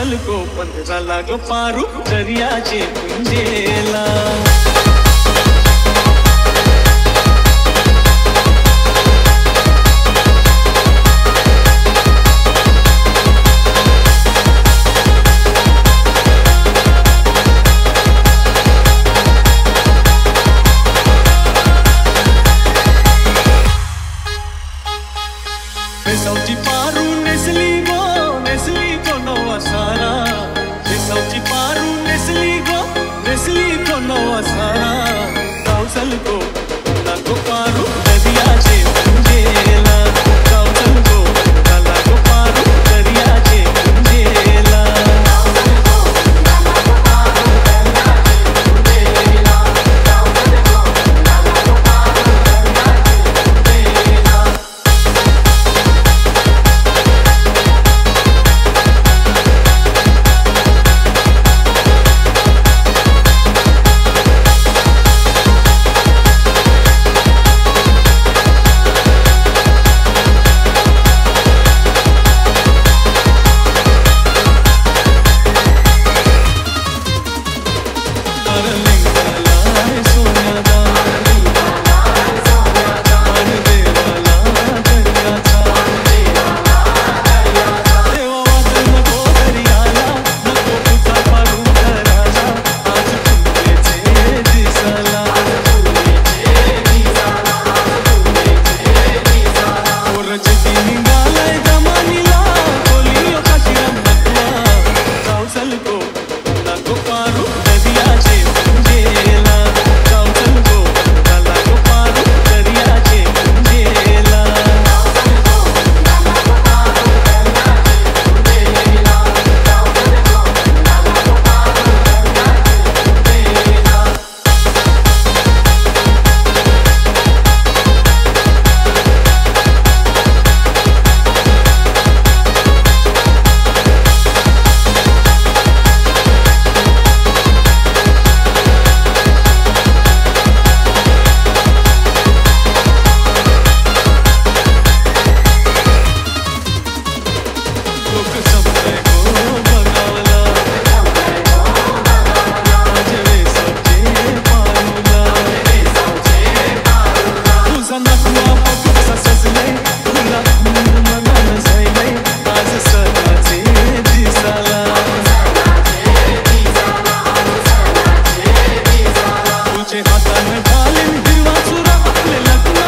असल को पंद्रह लाख पारू दरिया चे पुंजेला। Saudi Pai आपल्याला आपल्याला